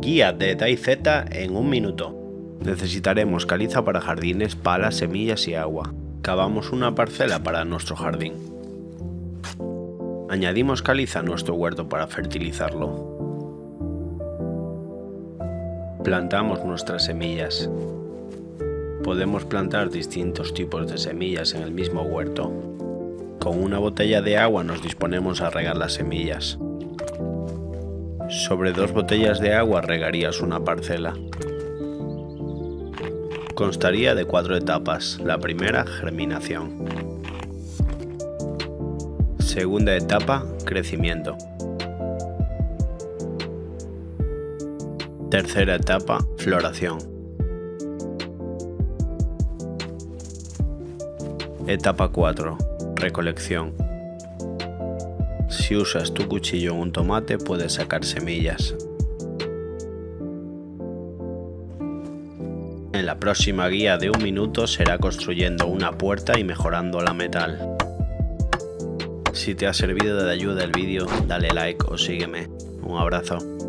Guía de DayZ en un minuto. Necesitaremos caliza para jardines, palas, semillas y agua. Cavamos una parcela para nuestro jardín. Añadimos caliza a nuestro huerto para fertilizarlo. Plantamos nuestras semillas. Podemos plantar distintos tipos de semillas en el mismo huerto. Con una botella de agua nos disponemos a regar las semillas. Sobre dos botellas de agua regarías una parcela. Constaría de cuatro etapas. La primera, germinación. Segunda etapa, crecimiento. Tercera etapa, floración. Etapa 4, recolección. Si usas tu cuchillo en un tomate puedes sacar semillas. En la próxima guía de un minuto será construyendo una puerta y mejorando la metal. Si te ha servido de ayuda el vídeo, dale like o sígueme. Un abrazo.